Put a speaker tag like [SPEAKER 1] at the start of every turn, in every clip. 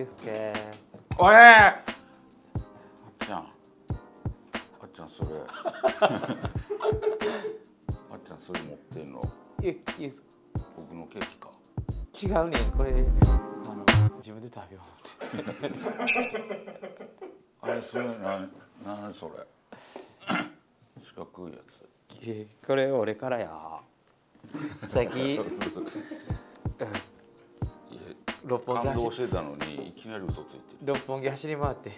[SPEAKER 1] ゆうすけ
[SPEAKER 2] おい！あっちゃん。あっちゃんそれ。あっちゃんそれ持ってんの？
[SPEAKER 1] ゆゆうす。
[SPEAKER 2] 僕のケーキか。
[SPEAKER 1] 違うねん。これあの自分で食べよう。っ て
[SPEAKER 2] あれそれな何それ？四角いやつ。
[SPEAKER 1] えこれ俺からや。さっき
[SPEAKER 2] いや
[SPEAKER 1] 六本木走
[SPEAKER 2] 感動してたのにいきなり嘘ついて
[SPEAKER 1] 六本木走り回って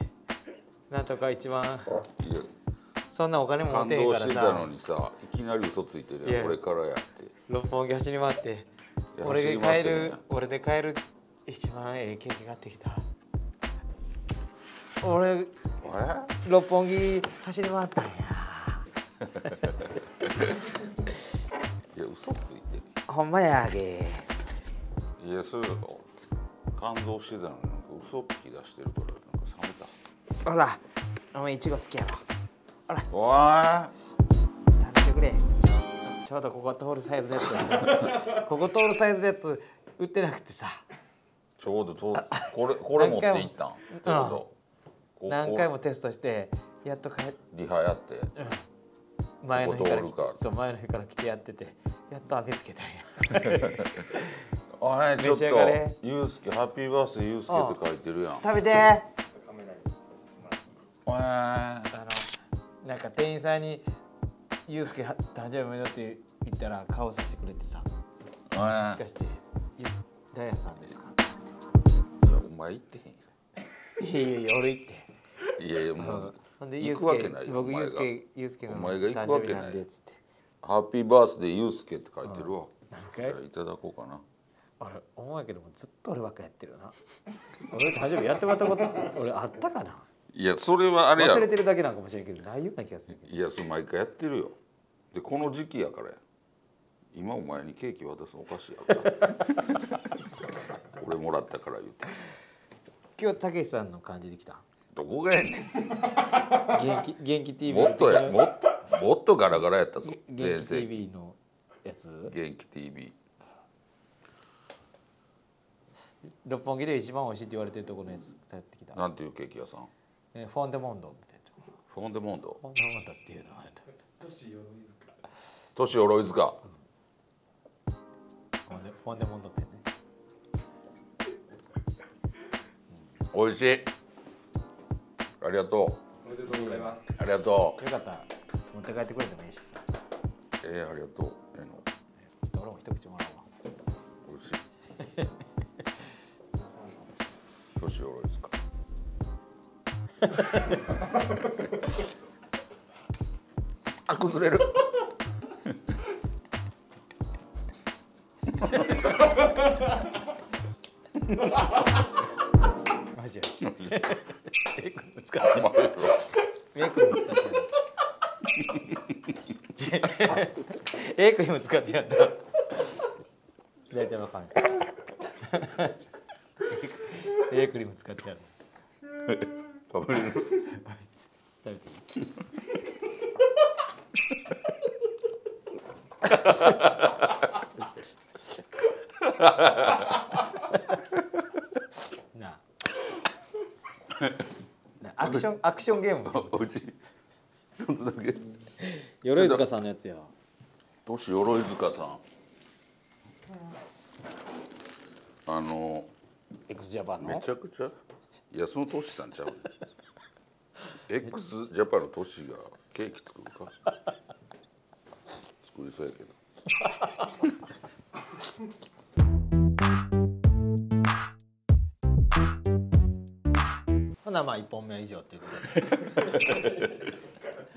[SPEAKER 1] なんとか一番
[SPEAKER 2] るいや。
[SPEAKER 1] そんなお金も持
[SPEAKER 2] 感
[SPEAKER 1] てへんから
[SPEAKER 2] 動してたの
[SPEAKER 1] さ
[SPEAKER 2] にさいきなり嘘ついてる
[SPEAKER 1] いや。
[SPEAKER 2] やんこれからやって。
[SPEAKER 1] 六本木走り回って
[SPEAKER 2] いや
[SPEAKER 1] 俺で買える
[SPEAKER 2] 走り回ってんや
[SPEAKER 1] 俺で買える一番ええケーキ買ってきた。俺
[SPEAKER 2] あ
[SPEAKER 1] 六本木走り回ったんや。
[SPEAKER 2] れ いや嘘ついてる。
[SPEAKER 1] ほんまやげ
[SPEAKER 2] いやそういうの感動してたのになんか嘘つき出してるからなんか冷めた。
[SPEAKER 1] ほらお前いちご好きやろほら。
[SPEAKER 2] お
[SPEAKER 1] 食べてくれ。ちょうどここ通るサイズのやつや。ここ通るサイズのやつ売ってなくてさ。
[SPEAKER 2] いちょうどとこれこれ持っていったん。ちょうど。ここ。
[SPEAKER 1] 何回もテストしてやっと帰っ
[SPEAKER 2] リハやって。
[SPEAKER 1] 前の日から
[SPEAKER 2] ここ通るか
[SPEAKER 1] そう前の日から来てやってて。やっと見つけたんや
[SPEAKER 2] あれちょっと
[SPEAKER 1] 召し上がれ「
[SPEAKER 2] ゆうすけハッピーバースデーゆうすけ」って書いてるやん。
[SPEAKER 1] 食べて。
[SPEAKER 2] えー
[SPEAKER 1] あのなんか店員さんに「ゆうすけは誕生日おめでとう」って言ったら顔させてくれてさ。もし
[SPEAKER 2] え
[SPEAKER 1] かして「ゆダイアンさんですか?」
[SPEAKER 2] ーいやお前行ってへ
[SPEAKER 1] いやいやいや俺言って。
[SPEAKER 2] んいやいやもう
[SPEAKER 1] ほんで
[SPEAKER 2] 行くわけないよ
[SPEAKER 1] 僕ゆうすけゆうすけの誕生日なんでっつって。
[SPEAKER 2] ハッピーバースデーゆうすけって書いてるわ。
[SPEAKER 1] 何
[SPEAKER 2] じ
[SPEAKER 1] 回
[SPEAKER 2] ゃあいただこうかな
[SPEAKER 1] あれ思うやけどもずっと俺ばっかやってるよな。俺誕生日やってもらったこと俺あったかな。い
[SPEAKER 2] やそれはあれやろ。
[SPEAKER 1] 忘れてるだけなんかもしれんけどないような気がする
[SPEAKER 2] いやそれ毎回やってるよ。でこの時期やからや。今お前にケーキ渡すのおかしいやろ。俺もらったから言って。
[SPEAKER 1] 今日たけしさんの感じできた？
[SPEAKER 2] どこがやね
[SPEAKER 1] 元気元気 TV
[SPEAKER 2] んもっとやもっともっとガラガラやったぞ。
[SPEAKER 1] 元気 TV のやつ？
[SPEAKER 2] 元気 TV
[SPEAKER 1] 六本木で一番美味しいって言われてるところのやつやってきた、
[SPEAKER 2] なんていうケーキ屋さん？
[SPEAKER 1] ね、フォンデモンドみたいな
[SPEAKER 2] フォンデモンド？
[SPEAKER 1] フォンデモンドっていうのは
[SPEAKER 2] 都市鎧塚
[SPEAKER 1] フォンデフォンデモンドってね。
[SPEAKER 2] 美味しい。ありがと
[SPEAKER 3] おめでとうございます。
[SPEAKER 2] うありがと
[SPEAKER 1] よかったら持って帰ってくれてもいいしさ。
[SPEAKER 2] うえー、ありがとう。えー、の。
[SPEAKER 1] ちょっと俺も一口もらおう
[SPEAKER 2] あ崩れる
[SPEAKER 1] マジやし。メイクも使って
[SPEAKER 2] お前よ
[SPEAKER 1] メイクも使ってやる。エイクにも使ってやった。大体わかんない。エイクにも使ってやる。
[SPEAKER 2] 食べれる
[SPEAKER 1] 食べていい。なあ。アクションアクションゲーム。
[SPEAKER 2] 美味しいちょっとだけ
[SPEAKER 1] 鎧塚さんのやつや。
[SPEAKER 2] 都市鎧塚さんあの
[SPEAKER 1] X ジャパン
[SPEAKER 2] め
[SPEAKER 1] の。
[SPEAKER 2] ちゃくちゃいやそのトシさんちゃう x ジャパンのトシがケーキ作るか？作りそうやけど。
[SPEAKER 1] ほなまあ一本目以上っていうことで。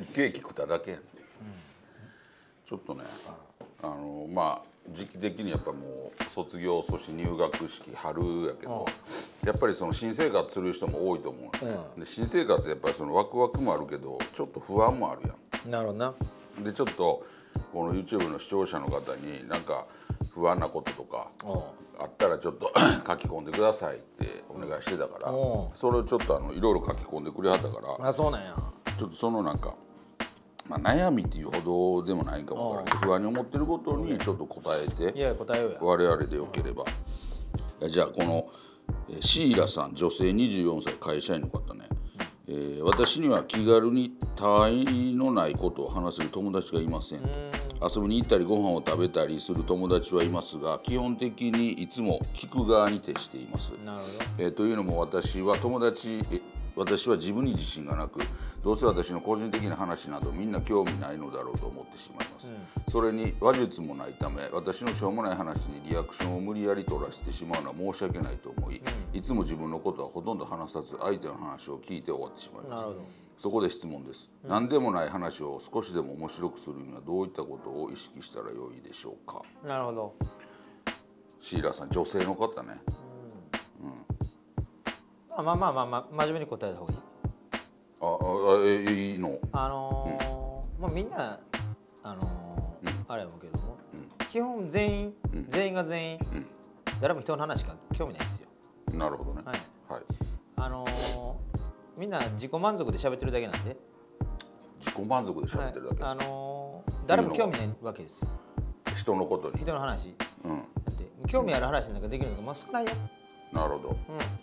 [SPEAKER 2] ケーキ食っただけやん、ちょっとねあのまあ時期的にやっぱもう卒業そして入学式春やけど、やっぱりその新生活する人も多いと思う、
[SPEAKER 1] うん。
[SPEAKER 2] で新生活やっぱりそのワクワクもあるけどちょっと不安もあるやん。
[SPEAKER 1] なるほどな。
[SPEAKER 2] でちょっとこの YouTube の視聴者の方になんか不安なこととかあったらちょっと 書き込んでくださいってお願いしてたからそれをちょっとあのいろいろ書き込んでくれはったから
[SPEAKER 1] あそうなんや。
[SPEAKER 2] ちょっとそのなんか、まあ、悩みっていうほどでもないかもわからない不安に思ってることにちょっと答え
[SPEAKER 1] い
[SPEAKER 2] て
[SPEAKER 1] や答えようや。
[SPEAKER 2] 我々でよければ。じゃあこの、シーラさん女性24歳会社員の方ね、えー私には気軽に他愛のないことを話せる友達がいません。遊びに行ったりご飯を食べたりする友達はいますが基本的にいつも聞く側に徹しています。えーというのも私は友達え私は自分に自信がなくどうせ私の個人的な話などみんな興味ないのだろうと思ってしまいます、それに話術もないため私のしょうもない話にリアクションを無理やり取らせてしまうのは申し訳ないと思い、いつも自分のことはほとんど話さず相手の話を聞いて終わってしまいます。そこで質問です、何でもない話を少しでも面白くするにはどういったことを意識したらよいでしょうか？
[SPEAKER 1] なるほど。
[SPEAKER 2] シーラさん女性の方ね。
[SPEAKER 1] まあまあまあまあ、まあ、真面目に答えた方がいい。
[SPEAKER 2] ああえいいの？
[SPEAKER 1] あのーまあみんなあのーあれやもんけども、基本全員、
[SPEAKER 2] うん。
[SPEAKER 1] 全員が全員、
[SPEAKER 2] ん。
[SPEAKER 1] 誰も人の話しか興味ないんですよ。
[SPEAKER 2] なるほどね。
[SPEAKER 1] はい。
[SPEAKER 2] はい。
[SPEAKER 1] あのーみんな自己満足で喋ってるだけなんで、
[SPEAKER 2] 自己満足で喋ってるだけ、
[SPEAKER 1] はい。あのー誰も興味ないわけですよ。
[SPEAKER 2] 人のことに、
[SPEAKER 1] 人の話。
[SPEAKER 2] うん、
[SPEAKER 1] だって興味ある話なんかできるのがもう少ないよ、
[SPEAKER 2] なるほど、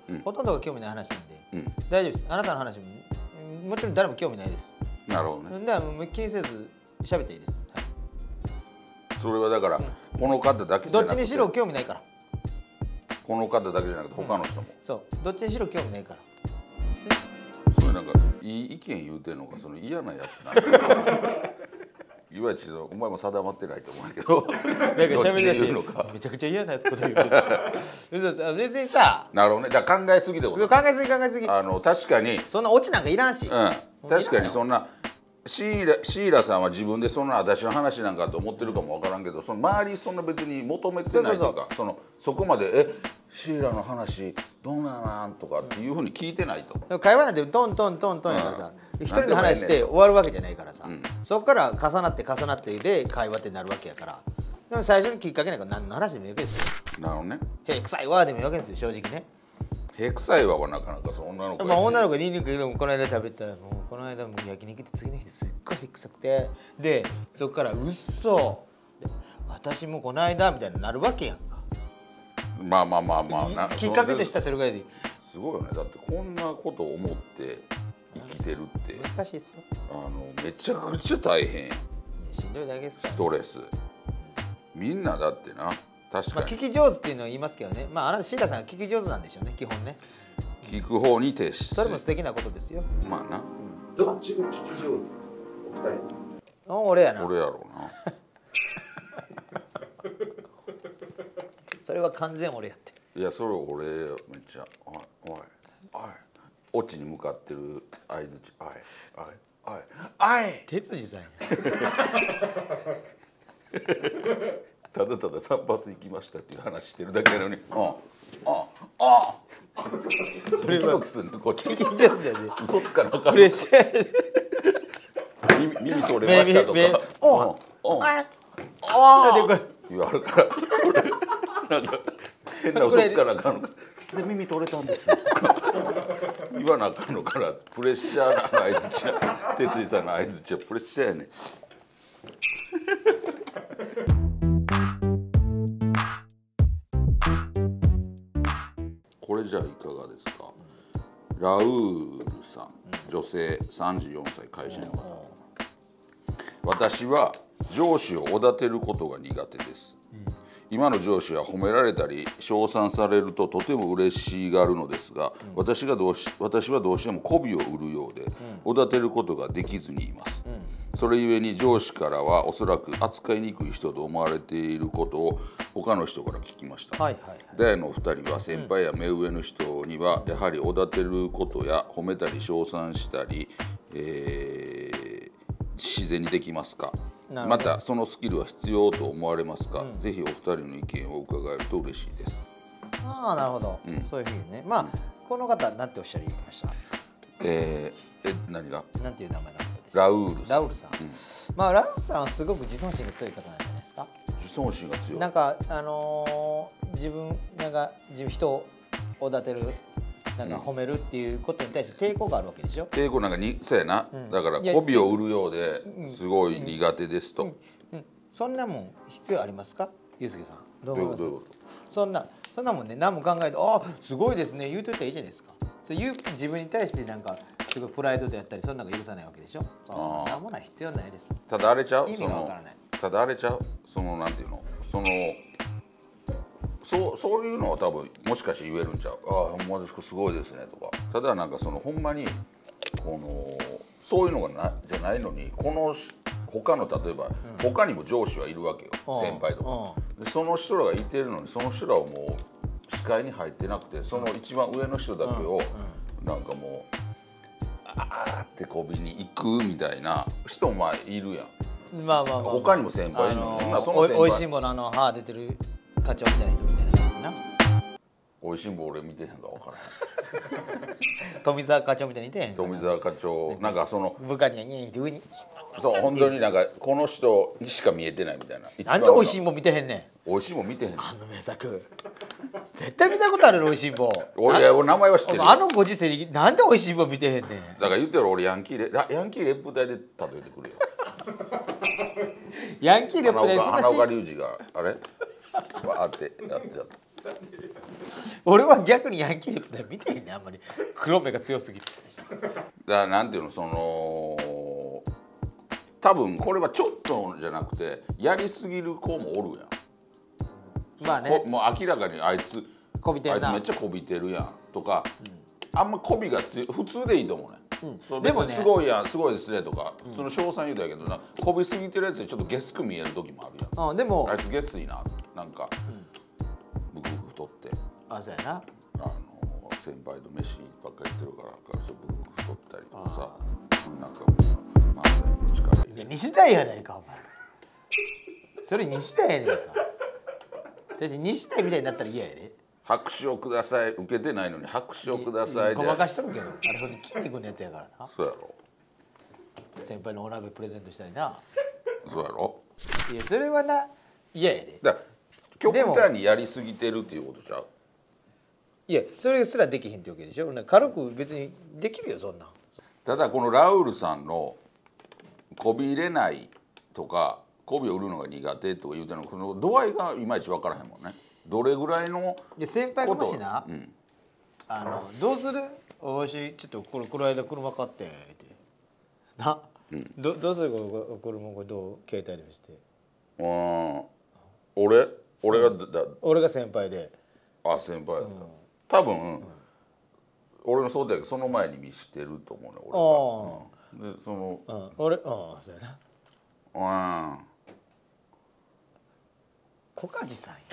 [SPEAKER 1] うん。
[SPEAKER 2] うん。
[SPEAKER 1] ほとんどが興味ない話なんで。
[SPEAKER 2] うん、
[SPEAKER 1] 大丈夫です。あなたの話もうんもちろん誰も興味ないです。
[SPEAKER 2] なるほどね。
[SPEAKER 1] だからもう気にせず喋っていいです、はい。
[SPEAKER 2] それはだから、この方だけじゃなくて。
[SPEAKER 1] どっちにしろ興味ないから。
[SPEAKER 2] この方だけじゃなくて他の人も、
[SPEAKER 1] そう。どっちにしろ興味ないから。
[SPEAKER 2] それなんかいい意見言うてんのかその嫌なやつなんかいわゆるお前も定まってないと思うけど。
[SPEAKER 1] なんか喋り出
[SPEAKER 2] ちで言うのか。
[SPEAKER 1] してめちゃくちゃ嫌なやつこと言う。てる嘘嘘別にさ
[SPEAKER 2] なるほどね。だ考えすぎでご
[SPEAKER 1] 考えすぎ考えすぎ。
[SPEAKER 2] あの確かに。
[SPEAKER 1] そんなオチなんかいらんし、
[SPEAKER 2] うん、確かにそんなシーラシーラさんは自分でそんな私の話なんかと思ってるかもわからんけどその周りそんな別に求めてないというかそのそこまで「えシーラの話どうなんなん?」とかっていうふうに聞いてないと。
[SPEAKER 1] 会話なんてトントントントンやからさ
[SPEAKER 2] うん。
[SPEAKER 1] 一人で話して終わるわけじゃないからさ、
[SPEAKER 2] ん。
[SPEAKER 1] そこから重なって重なってで会話ってなるわけやから。でも最初にきっかけなんか何の話でもいいわけですよ。
[SPEAKER 2] なるほどね。
[SPEAKER 1] へえ臭いわでもいいわけですよ正直ね。
[SPEAKER 2] へ臭いわはなかなかその女の子
[SPEAKER 1] まあ女の
[SPEAKER 2] 子
[SPEAKER 1] 子ニンニクもこの間食べたらもうこの間も焼肉って次の日すっごい臭くて。でそこからうっそで私もこの間みたいになるわけやん。か
[SPEAKER 2] まあまあまあまあな。
[SPEAKER 1] きっかけとしてはそれぐらいでいい。
[SPEAKER 2] すごいよね。だってこんなこと思って生きてるって。
[SPEAKER 1] 難しいですよ。
[SPEAKER 2] あのめちゃくちゃ大変。
[SPEAKER 1] しんどいだけですから。
[SPEAKER 2] ストレス。みんなだってな。確
[SPEAKER 1] まあ、
[SPEAKER 2] かに
[SPEAKER 1] 聞き上手っていうのは言いますけどね、まあ、あなたシーラさんは聞き上手なんでしょうね。基本ね。
[SPEAKER 2] 聞く方に徹して。
[SPEAKER 1] それも素敵なことですよ。
[SPEAKER 2] まあな。
[SPEAKER 3] どっちが聞き上手です。かお二人。
[SPEAKER 1] あ俺やな。
[SPEAKER 2] 俺やろうな
[SPEAKER 1] それは完全俺やって
[SPEAKER 2] いやそれ俺めっちゃ「おいおいおい」オチに向かってる相づち「おいおいおいおい。
[SPEAKER 1] 哲司さんや」
[SPEAKER 2] ただただ散髪行きましたっていう話してるだけなのに「ああああ。ドキドキするのこっち嘘つかなあかん
[SPEAKER 1] プレッシャ
[SPEAKER 2] 耳耳取れましたとか「おうおう
[SPEAKER 1] あ
[SPEAKER 2] あ
[SPEAKER 1] でこれ
[SPEAKER 2] って言われるから俺なんか変な嘘つかなあかんのか。で耳取れたんです。言わなあかんのからプレッシャーな相づちや。哲司さんの相づちはプレッシャーやね。んこれじゃあいかがですか？ラウールさん女性34歳会社員の方。私は上司をおだてることが苦手です、今の上司は褒められたり称賛されるととても嬉しがるのですが、私がどうし私はどうしても媚びを売るようで、おだてることができずにいます、それゆえに上司からはおそらく扱いにくい人と思われていることを他の人から聞きました、
[SPEAKER 1] はいはいはい。
[SPEAKER 2] ダイヤのお二人は先輩や目上の人にはやはりおだてることや褒めたり称賛したり、えー自然にできますか？またそのスキルは必要と思われますか、ぜひお二人の意見を伺えると嬉しいです？
[SPEAKER 1] ああなるほど、
[SPEAKER 2] うん。
[SPEAKER 1] そういうふうにね。まあこの方なんておっしゃりました？
[SPEAKER 2] えーえ何が？
[SPEAKER 1] なんていう名前の方でした？
[SPEAKER 2] ラウールさん。
[SPEAKER 1] ラウルさん、まあラウルさんはすごく自尊心が強い方なんじゃないですか？
[SPEAKER 2] 自尊心が強い。
[SPEAKER 1] なんかあのー自分なんか自分人をおだてるなんか褒めるっていうことに対して抵抗があるわけでしょ、
[SPEAKER 2] 英語なんかにそうやな、
[SPEAKER 1] ん。
[SPEAKER 2] だから媚びを売るようですごい苦手ですと、
[SPEAKER 1] うん、そんなもん必要ありますか？ゆうすけさん。どう思います？そんなそんなもんね何も考えて「あすごいですね」言うといたらいいじゃないですか。そういう自分に対してなんかすごいプライドであったりそんなのが許さないわけでしょ？そんなものは必要ないです。
[SPEAKER 2] ただあれちゃう？
[SPEAKER 1] 意味がわからない。
[SPEAKER 2] そのただあれちゃう？そのなんていうの？そのそうそういうのは多分もしかして言えるんちゃう？ああほんまですすごいですねとか。ただなんかそのほんまにこのそういうのがなじゃないのにこのし他の例えば、他にも上司はいるわけよ、
[SPEAKER 1] うん。
[SPEAKER 2] 先輩とか、でその人らがいてるのにその人らをもう視界に入ってなくてその一番上の人だけを、なんかもうあーってこびに行くみたいな人もまあいるやん。
[SPEAKER 1] まあまあまあ、まあ、
[SPEAKER 2] 他にも先輩いるのに。ほんならその
[SPEAKER 1] お
[SPEAKER 2] 先輩
[SPEAKER 1] おいしいものあの歯出てる課長みたいな人みたいなやつな。
[SPEAKER 2] おいしんぼ俺見てへんか分からへ
[SPEAKER 1] 富澤課長みたいにいてへん
[SPEAKER 2] ん富澤課長なんかその
[SPEAKER 1] 部下にはニーって上に。
[SPEAKER 2] そう本当になんかこの人にしか見えてないみたいな。
[SPEAKER 1] なんでおいしい
[SPEAKER 2] ん
[SPEAKER 1] もん見てへんねん。
[SPEAKER 2] おいしいもん見てへん
[SPEAKER 1] あの名作。絶対見たことあるよおいしい棒
[SPEAKER 2] 俺俺名前は知ってるよ。
[SPEAKER 1] あのご時世になんでおいしい棒見てへんねん。
[SPEAKER 2] だから言ってる俺ヤンキーレラヤンキーレップ隊で例えてくれよ。
[SPEAKER 1] ヤンキーレップでそんなし
[SPEAKER 2] 花岡隆二があれ？わーってやってた。
[SPEAKER 1] 俺は逆にヤンキーで見てへんねんあんまり。黒目が強すぎて。
[SPEAKER 2] だからなんていうのその多分これはちょっとじゃなくてやりすぎる子もおるやん。
[SPEAKER 1] まあね。
[SPEAKER 2] こもう明らかにあいつ
[SPEAKER 1] こびてんな。
[SPEAKER 2] あいつめっちゃこびてるやん。とか、あんまこびが強い普通でいいと思うね、
[SPEAKER 1] うん。でもね。
[SPEAKER 2] すごいやんすごいですねとか、その称賛言うたけどなこびすぎてるやつにちょっとゲスく見える時もあるやん。
[SPEAKER 1] うんでも
[SPEAKER 2] あいつゲスいななんか、ブクブク太って。
[SPEAKER 1] あそうやな。
[SPEAKER 2] あの先輩と飯ばっかり行ってるからそうブクブク太ったりとかさ。なんかもう漫才の力入れ
[SPEAKER 1] いや西田やないかお前。それ西田やねんか。私西田みたいになったら嫌やで。
[SPEAKER 2] 拍手をください。受けてないのに拍手をくださいで。
[SPEAKER 1] ごまかしとるけど。あれそれ筋肉のやつやからな。
[SPEAKER 2] そうやろ。
[SPEAKER 1] 先輩のお鍋プレゼントしたりな。
[SPEAKER 2] そうやろ。
[SPEAKER 1] いやそれはな嫌やで。
[SPEAKER 2] だから極端にやりすぎてるっていうことちゃう？
[SPEAKER 1] いやそれすらできへんってわけでしょ？軽く別にできるよそんなん。
[SPEAKER 2] ただこのラウールさんのこびれないとか媚びを売るのが苦手とか言うてるのこの度合いがいまいち分からへんもんね。どれぐらいの
[SPEAKER 1] いや先輩がもしな、
[SPEAKER 2] うん、
[SPEAKER 1] あのどうする？おしちょっとこれこの間車買ってって。な、どどうする？これ車これどう？携帯で見せて。
[SPEAKER 2] うん俺？俺がだ、だ
[SPEAKER 1] 俺が先輩で。
[SPEAKER 2] あ先輩やった、多分、俺の想定やけどその前に見してると思うね俺が、うん。でその
[SPEAKER 1] うん。俺うんそうやな。
[SPEAKER 2] うん。
[SPEAKER 1] 小梶さんや。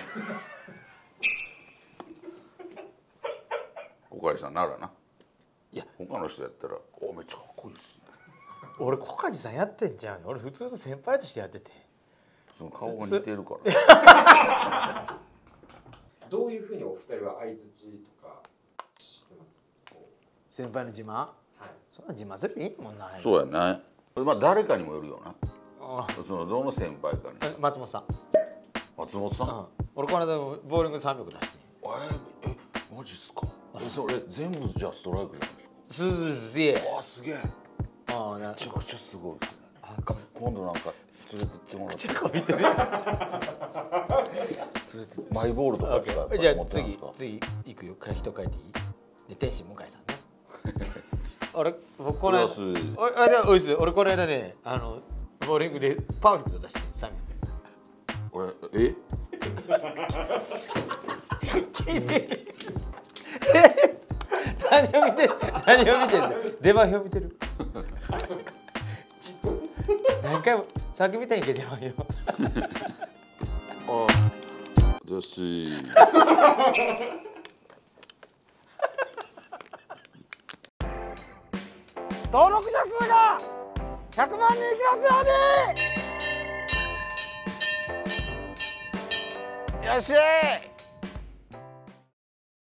[SPEAKER 2] 小海さんならな。い
[SPEAKER 1] や。
[SPEAKER 2] 他の人やったら「おめっちゃかっこいいですね。
[SPEAKER 1] 俺小梶さんやってんじゃん俺普通の先輩としてやってて」
[SPEAKER 2] その顔が似てるから。
[SPEAKER 3] どういうふうにお二人は相づちとかしてます？こ
[SPEAKER 1] 先輩の自慢？
[SPEAKER 3] うはい。
[SPEAKER 1] そんな自慢するいいもんな。
[SPEAKER 2] そうやね。まあ誰かにもよるよな。
[SPEAKER 1] あ
[SPEAKER 2] そのどの先輩かに
[SPEAKER 1] 松本さん、
[SPEAKER 2] 松本さん、
[SPEAKER 1] うん、俺この間ボーリング300出して。
[SPEAKER 2] えーえマジっすか？えそれ全部じゃあストライクじゃないですか？
[SPEAKER 1] すすげえ。
[SPEAKER 2] わあすげえ。め
[SPEAKER 1] ああな
[SPEAKER 2] ちゃくちゃすごいですね。今度なんか連れてってもらって。連れてマイボールとか使う
[SPEAKER 1] じゃあ次
[SPEAKER 2] すか？
[SPEAKER 1] 次行くよ。人書いていい？で天使向井さんね。俺僕この間あでおいしい俺この間ねあのボーリングでパーフェクト出して300
[SPEAKER 2] 俺え？
[SPEAKER 1] 聞いて。え？何を見てる？何を見てる？出番表見てる？何回もさっき見たんやけど出番表
[SPEAKER 2] あ私。
[SPEAKER 1] 登録者数が100万人いきますように。よっしゃい